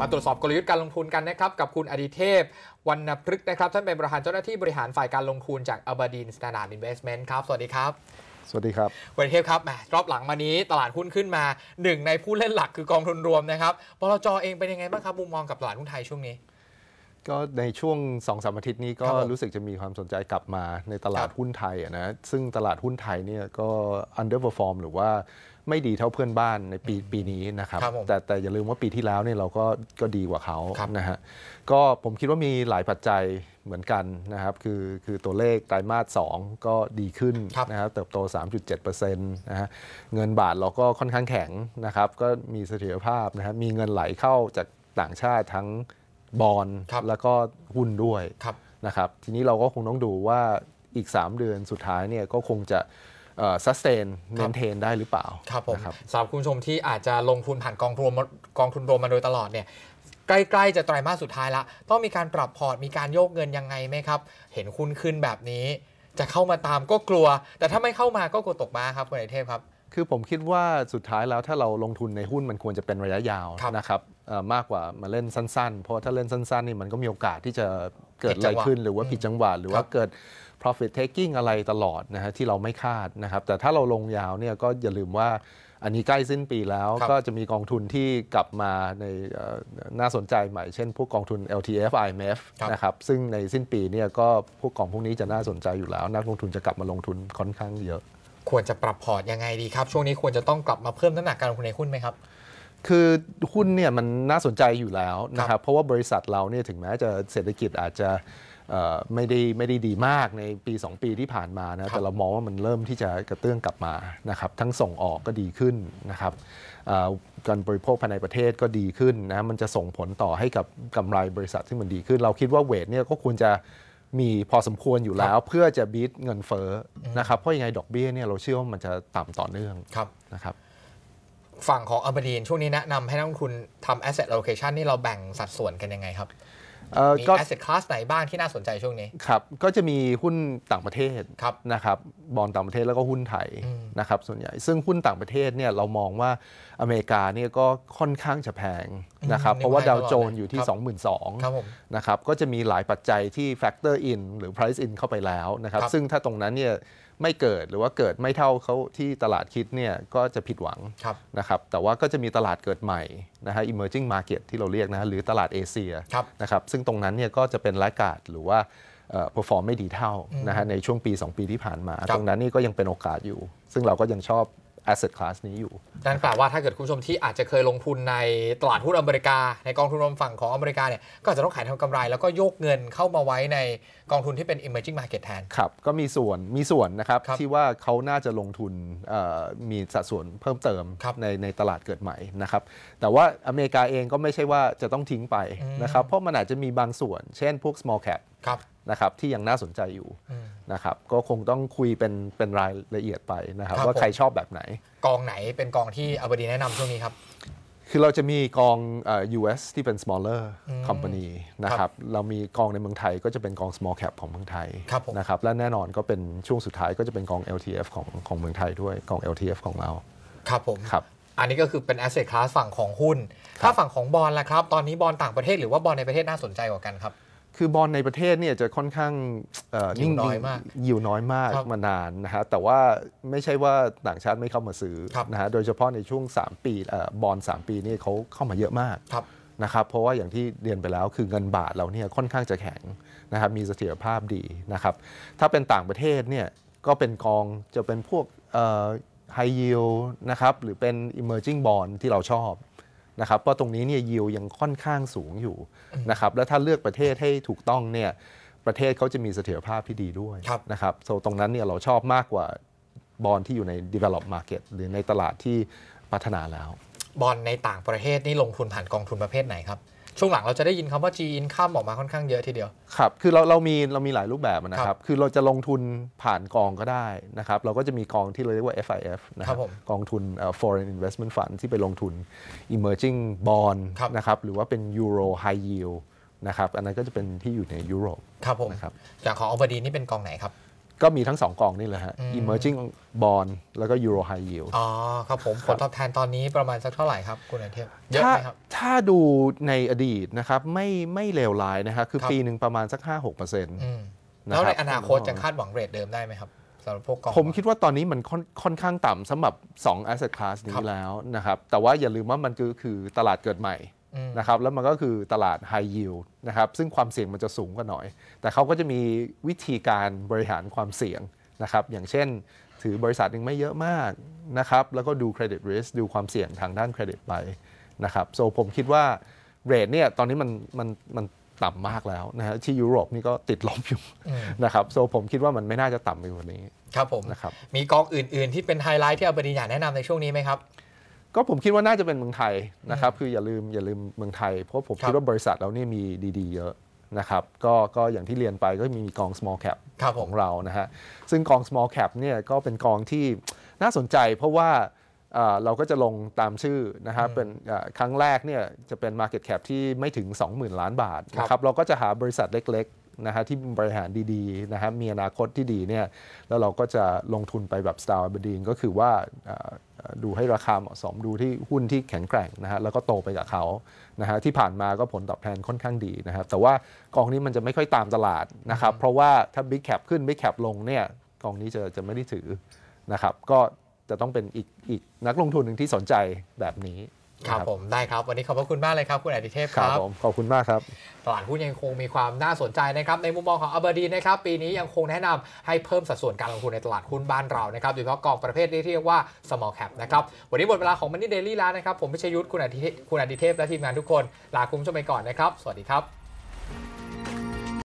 มาตรวจสอบกลยุทธ์การลงทุนกันนะครับ กับคุณอดิเทพวรรณพฤกษ์นะครับ ท่านเป็นประธานเจ้าหน้าที่บริหารฝ่ายการลงทุนจาก Aberdeen Standard Investment ครับ สวัสดีครับ สวัสดีครับคุณอดิเทพครับแหมรอบหลังมานี้ตลาดหุ้นขึ้นมาหนึ่งในผู้เล่นหลักคือกองทุนรวมนะครับบลจเองเป็นยังไงบ้างครับมุมมองกับตลาดหุ้นไทยช่วงนี้ ก็ในช่วง2อสอาทิตย์นี้ก็ครับผมรู้สึกจะมีความสนใจกลับมาในตลาดครับหุ้นไทยอะนะซึ่งตลาดหุ้นไทยเนี่ยก็ underperform หรือว่าไม่ดีเท่าเพื่อนบ้านในปีปีนี้นะครับครับผมแต่แต่อย่าลืมว่าปีที่แล้วเนี่ยเราก็ก็ดีกว่าเขาครับนะฮะก็ผมคิดว่ามีหลายปัจจัยเหมือนกันนะครับ คือคือตัวเลขไตรมาส 2 ก็ดีขึ้นครับนะครับเติบโต 3.7%นะฮะเงินบาทเราก็ค่อนข้างแข็งนะครับ ก็มีเสถียรภาพนะครับมีเงินไหลเข้าจากต่างชาติทั้ง บอลครับแล้วก็หุ้นด้วยครับนะครับทีนี้เราก็คงต้องดูว่าอีก 3 เดือนสุดท้ายเนี่ยก็คงจะเอ่อ sustain ครับ maintain ได้หรือเปล่าครับผมนะครับสำหรับคุณผู้ชมที่อาจจะลงทุนผ่านกองทุนรวมกองทุนรวมมาโดยตลอดเนี่ยใกล้ๆจะไตรมาสสุดท้ายละ ต้องมีการปรับพอร์ตมีการโยกเงินยังไงไหมครับ เห็นคุณขึ้นแบบนี้ จะเข้ามาตามก็กลัว แต่ถ้าไม่เข้ามาก็กลัวตกมาครับคุณอดิเทพครับ คือผมคิดว่าสุดท้ายแล้วถ้าเราลงทุนในหุ้นมันควรจะเป็นระยะยาวครับนะครับเอ่อมากกว่ามาเล่นสั้นๆ เพราะถ้าเล่นสั้นๆนี่มันก็มีโอกาสที่จะเกิดอะไรขึ้น หรือว่าผิดจังหวะหรือว่าเกิด profit taking อะไรตลอดนะฮะที่เราไม่คาดนะครับ แต่ถ้าเราลงยาวเนี่ยก็อย่าลืมว่าอันนี้ใกล้สิ้นปีแล้วครับก็จะมีกองทุนที่กลับมาในเอ่อน่าสนใจใหม่ เช่น พวกกองทุน LTF IMF ครับนะครับซึ่งในสิ้นปีเนี่ยก็พวกกองพวกนี้จะน่าสนใจอยู่แล้ว นักลงทุนจะกลับมาลงทุนค่อนข้างเยอะ ควรจะปรับพอร์ตยังไงดีครับ ช่วงนี้ควรจะต้องกลับมาเพิ่มน้ำหนักการลงทุนในหุ้นไหมครับ คือหุ้นเนี่ยมันน่าสนใจอยู่แล้วนะคครัรับบเพราะว่าบริษัทเราเนี่ยถึงแม้จะเศรษฐกิจอาจจะเอ่อไม่ได้ไม่ได้ดีมากในปี 2 ปีที่ผ่านมานะแต่เรามองว่ามันเริ่มที่จะกระเตื้องกลับมานะครับทั้งส่งออกก็ดีขึ้นนะครับเอ่อการบริโภคภายในประเทศก็ดีขึ้นนะมันจะส่งผลต่อให้กับกำไรบริษัทที่มันดีขึ้น เราคิดว่าเวทเนี่ยก็ควรจะ มีพอสมควรอยู่แล้วเพื่อจะบีทเงินเฟ้อนะครับเพราะยังไงดอกเบี้ยเนี่ยเราเชื่อว่ามันจะต่ำต่อเนื่องครับนะครับฝั่งของอัลบดีนช่วงนี้แนะนำให้นักลงทุนทำ asset allocation นี่เราแบ่งสัดส่วนกันยังไงครับเอ่อ มีก็ asset class ไหนบ้างที่น่าสนใจช่วงนี้ ครับ ก็จะมีหุ้นต่างประเทศครับนะครับบอลต่างประเทศแล้วก็หุ้นไทยอืมนะครับส่วนใหญ่ ซึ่งหุ้นต่างประเทศเนี่ยเรามองว่าอเมริกาเนี่ยก็ค่อนข้างจะแพงนะครับอืมเพราะว่านี่ดาวว่าโจนตลอดเลยอยู่ที่ครับ22,000ครับผมนะครับก็จะมีหลายปัจจัยที่ factor in หรือ price in เข้าไปแล้วนะครับครับซึ่งถ้าตรงนั้นเนี่ยไม่เกิดหรือว่าเกิดไม่เท่าเขาที่ตลาดคิดเนี่ยก็จะผิดหวังครับนะครับแต่ว่าก็จะมีตลาดเกิดใหม่นะฮะ emerging market ที่เราเรียกนะฮะหรือตลาดเอเชียครับนะครับซึ่งตรงนั้นเนี่ยก็จะเป็นรายการหรือว่าเอ่อ perform ไม่ดีเท่านะฮะในช่วงปี 2 ปีที่ผ่านมาครับตรงนั้นนี่ก็ยังเป็นโอกาสอยู่ ซึ่งเราก็ยังชอบ asset class นี้อยู่นั่นแปลว่าถ้าเกิดคุณผู้ชมที่อาจจะเคยลงทุนในตลาดหุ้นอเมริกา ในกองทุนรวมฝั่งของอเมริกาเนี่ยก็อาจจะต้องขายทำกำไรแล้วก็โยกเงินเข้ามาไว้ในกองทุนที่เป็น emerging market แทน ครับ ก็มีส่วนมีส่วนนะครับครับที่ว่าเขาน่าจะลงทุนเอ่อมีสัดส่วนเพิ่มเติมครับในในตลาดเกิดใหม่นะครับแต่ว่าอเมริกาเองก็ไม่ใช่ว่าจะต้องทิ้งไปอืมนะครับเพราะมันอาจจะมีบางส่วน เช่นพวก small cap ครับ นะครับที่ยังน่าสนใจอยู่อืมนะครับก็คงต้องคุยเป็นเป็นรายละเอียดไปนะครับครับว่าผมใครชอบแบบไหน กองไหนเป็นกองที่อัลบดีแนะนำช่วงนี้ครับ คือเราจะมีกองเอ่อ US ที่เป็น smaller อืม company นะครับเรามีกองในเมืองไทยก็จะเป็นกอง small cap ของเมืองไทยครับผม นะครับและแน่นอนก็เป็นช่วงสุดท้ายก็จะเป็นกอง LTF ของของเมืองไทยด้วยกอง LTF ของเราครับผม ครับ อันนี้ก็คือเป็น asset class ฝั่งของหุ้น ถ้าฝั่งของบอลล่ะครับ ตอนนี้บอลต่างประเทศหรือว่าบอลในประเทศน่าสนใจกว่ากันครับ คือบอลในประเทศเนี่ยจะค่อนข้างเอ่อยิวน้อยงๆมากยิวน้อยมากครับมานานนะฮะแต่ว่าไม่ใช่ว่าต่างชาติไม่เข้ามาซื้อครับนะฮะโดยเฉพาะในช่วง 3 ปีเอ่อบอล3 ปีนี่เขาเข้ามาเยอะมากครับนะครับเพราะว่าอย่างที่เรียนไปแล้วคือเงินบาทเราเนี่ยค่อนข้างจะแข็งนะครับมีเสถียรภาพดีนะครับถ้าเป็นต่างประเทศเนี่ยก็เป็นกองจะเป็นพวกไฮยิวนะครับหรือเป็น emerging bond ที่เราชอบ นะครับเพราะตรงนี้เนี่ยยิวยังค่อนข้างสูงอยู่นะครับแล้วถ้าเลือกประเทศให้ถูกต้องเนี่ยประเทศเขาจะมีเสถียรภาพที่ดีด้วยครับนะครับโซตรงนั้นเนี่ยเราชอบมากกว่าบอลที่อยู่ใน develop market หรือในตลาดที่พัฒนาแล้ว บอลในต่างประเทศนี่ลงทุนผ่านกองทุนประเภทไหนครับ ช่วงหลังเราจะได้ยินคำว่า G income ออกมาค่อนข้างเยอะทีเดียว ครับ คือเราเรามีเรามีหลายรูปแบบนะคครัรับบคือเราจะลงทุนผ่านกองก็ได้นะครับ เราก็จะมีกองที่เราเรียกว่า FIF นะคครัรับบผมกองทุนเอ่อ foreign investment fund ที่ไปลงทุน emerging bond ครับนะครับหรือว่าเป็น euro high yield นะครับ อันนั้นก็จะเป็นที่อยู่ในยุโรป ครับผมนะครับอย่างของอัลบดีนี่เป็นกองไหนครับ ก็มีทั้งสองกองนี่เลยฮะอืม emerging bond แล้วก็ euro high yield อ๋อครับผมผลตอบแทนตอนนี้ประมาณสักเท่าไหร่ครับ คุณอาเทพเยอะถ้าไหมครับ ถ้าดูในอดีตนะครับไม่ไม่เลวร้ายนะครับคือครับปีหนึ่งประมาณสัก 5-6%เปอร์เซ็นต์อืมนะครับแล้วในอนาคตจะคาดหวังเรทเดิมได้ไหมครับสำหรับพวกกองผมคิดว่าตอนนี้มันค่อนค่อนข้างต่ำสำหรับ 2 asset class นี้ครับแล้วนะครับแต่ว่าอย่าลืมว่ามันคือคือตลาดเกิดใหม่อืม นะครับแล้วมันก็คือตลาด high yield นะครับซึ่งความเสี่ยงมันจะสูงกว่าหน่อย แต่เขาก็จะมีวิธีการบริหารความเสี่ยงนะครับอย่างเช่น ถือบริษัทหนึ่งไม่เยอะมากนะครับแล้วก็ดู credit risk ดูความเสี่ยงทางด้านเครดิตไปนะครับโซผมคิดว่าเรทเนี่ยตอนนี้มันมันมันต่ำมากแล้วนะฮะที่ยุโรปนี่ก็ติดลบอยู่อืมนะครับโซผมคิดว่ามันไม่น่าจะต่ำไปกว่านี้ครับผมนะครับมีกองอื่น ๆ ที่เป็นไฮไลท์ที่เอาบดีอยากแนะนำในช่วงนี้ไหมครับ ก็ผมคิดว่าน่าจะเป็นเมืองไทยนะครับ คืออย่าลืมอย่าลืมเมืองไทย เพราะผมครับคิดว่าบริษัทเราเนี่ยมีดีๆ เยอะนะครับก็ก็อย่างที่เรียนไปก็มีกอง small cap ครับผขมองเรานะฮะซึ่งกอง small cap เนี่ยก็เป็นกองที่น่าสนใจเพราะว่าเอ่อเราก็จะลงตามชื่อนะครับเป็นเอ่อครั้งแรกเนี่ยจะเป็น market cap ที่ไม่ถึง 20,000 ล้านบาทนะครับเราก็จะหาบริษัทเล็กๆ นะฮะที่บริหารดีๆนะฮะมีอนาคตที่ดีเนี่ยแล้วเราก็จะลงทุนไปแบบสตาร์บดีนก็คือว่าเอ่อเอ่อดูให้ราคาเหมาะสมดูที่หุ้นที่แข็งแกร่งนะฮะแล้วก็โตไปกับเขานะฮะที่ผ่านมาก็ผลตอบแทนค่อนข้างดีนะครับแต่ว่ากองนี้มันจะไม่ค่อยตามตลาดนะครับเพราะว่าถ้า Big Cap ขึ้น Big Cap ลงเนี่ยกองนี้จะจะไม่ได้ถือนะครับก็จะต้องเป็นอีกอีกนักลงทุนหนึ่งที่สนใจแบบนี้ ครับนะผมได้ครับ วันนี้ขอบพระคุณมากเลยครับ คุณอดิเทพคครัรับบผมขอบคุณมากครับตลาดหุ้นยังคงมีความน่าสนใจนะครับในมุมมองของอ b เบอร์ดีนะครับปีนี้ยังคงแนะนำให้เพิ่มสัดส่วนการลงทุนในตลาดหุ้นบ้านเรานะครับโดยเฉพาะกองประเภทที่เรียกว่า small cap นะครับวันนี้หมดเวลาของ Money Daily แล้วนะครับผมพิชยุทธคุณอดิเทพคุณอดิเทพและทีมงานทุกคนลาคุณผู้ชมไปก่อนนะครับ สวัสดีครับ